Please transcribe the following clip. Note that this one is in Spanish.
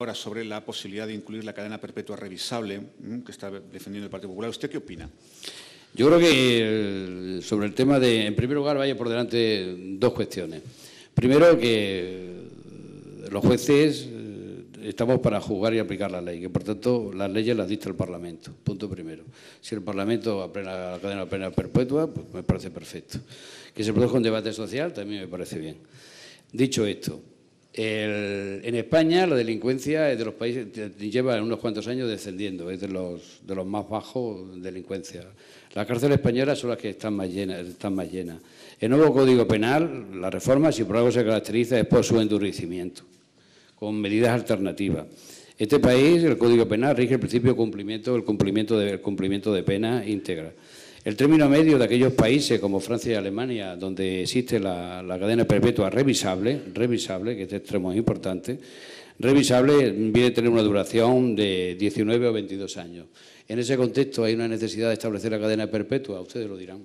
ahora sobre la posibilidad de incluir la cadena perpetua revisable que está defendiendo el Partido Popular. ¿Usted qué opina? Yo creo que sobre el tema de, en primer lugar, vaya por delante dos cuestiones. Primero, que los jueces eh, estamos para juzgar y aplicar la ley, que por tanto las leyes las dicta el Parlamento, punto primero. Si el Parlamento aprueba la cadena perpetua, pues me parece perfecto. Que se produzca un debate social también me parece bien. Dicho esto, en España la delincuencia es de los países lleva unos cuantos años descendiendo, es de los, de los más bajos delincuencia. Las cárceles españolas son las que están más llenas. Están más llenas. El nuevo Código Penal, la reforma, si por algo se caracteriza, es por su endurecimiento, con medidas alternativas. Este país, el Código Penal, rige el principio de cumplimiento, el cumplimiento de, cumplimiento de pena íntegra. El término medio de aquellos países como Francia y Alemania, donde existe la, cadena perpetua revisable, revisable, que este extremo es importante, revisable viene a tener una duración de 19 o 22 años. En ese contexto hay una necesidad de establecer la cadena perpetua, ustedes lo dirán.